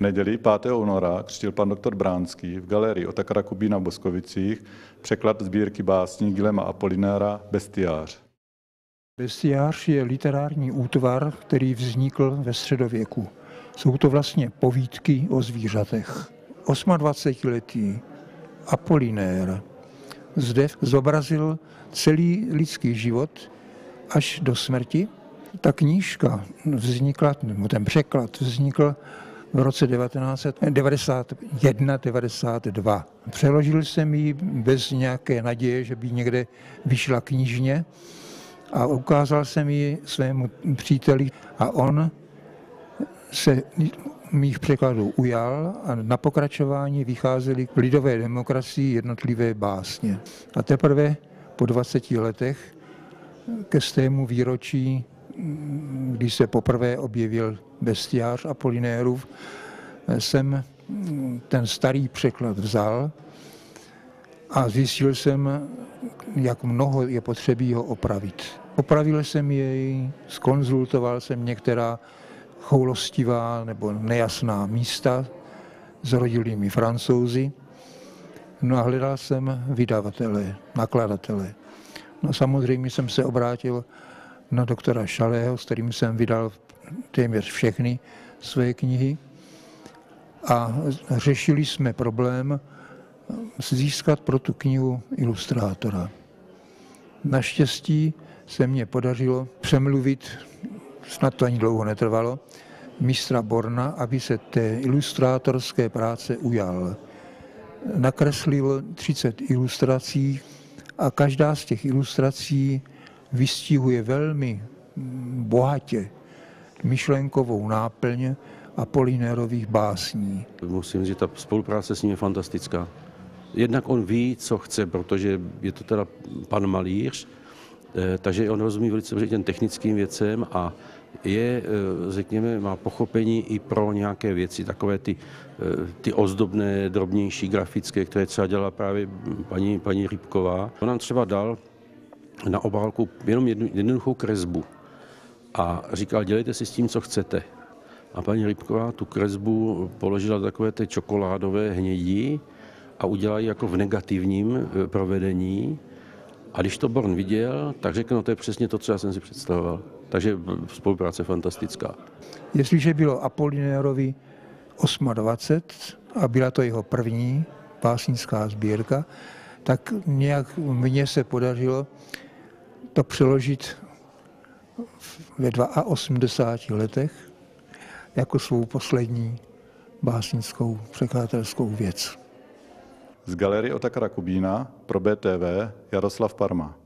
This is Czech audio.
Neděli 5. února křtil pan doktor Bránský v galerii Otakara Kubína v Boskovicích překlad sbírky básní Gilema Apolinéra Bestiář. Bestiář je literární útvar, který vznikl ve středověku. Jsou to vlastně povídky o zvířatech. 28-letý Apolinér zde zobrazil celý lidský život až do smrti. Ta knížka vznikla, nebo ten překlad vznikl v roce 1991-92. Přeložil jsem ji bez nějaké naděje, že by někde vyšla knižně a ukázal jsem ji svému příteli a on se mých překladů ujal a na pokračování vycházely k lidové demokracii jednotlivé básně. A teprve po 20 letech ke stému výročí, když se poprvé objevil bestiář Apolinérův, jsem ten starý překlad vzal a zjistil jsem, jak mnoho je potřebí ho opravit. Opravil jsem jej, skonzultoval jsem některá choulostivá nebo nejasná místa s rodilými francouzi. No a hledal jsem vydavatele, nakladatele. No samozřejmě jsem se obrátil na doktora Šalého, s kterým jsem vydal téměř všechny své knihy. A řešili jsme problém získat pro tu knihu ilustrátora. Naštěstí se mně podařilo přemluvit, snad to ani dlouho netrvalo, mistra Borna, aby se té ilustrátorské práce ujal. Nakreslil 30 ilustrací a každá z těch ilustrací vystihuje velmi bohatě myšlenkovou náplň Polinérových básní. Musím říct, ta spolupráce s ním je fantastická. Jednak on ví, co chce, protože je to teda pan malíř, eh, takže on rozumí velice dobře těm technickým věcem a je, eh, řekněme, má pochopení i pro nějaké věci, takové ty, eh, ty ozdobné, drobnější, grafické, které třeba dělala právě paní, paní Rybková. On nám třeba dal na obálku jenom jednu, jednoduchou kresbu a říkal, dělejte si s tím, co chcete. A paní Rybková tu kresbu položila takové té čokoládové hnědí a udělala ji jako v negativním eh, provedení. A když to Born viděl, tak řekl, no to je přesně to, co já jsem si představoval. Takže spolupráce fantastická. Jestliže bylo Apolinérovi 28 a byla to jeho první básnická sbírka, tak nějak mně se podařilo to přeložit ve 82 letech jako svou poslední básnickou překladatelskou věc. Z galerie Otakara Kubína pro BTV Jaroslav Parma.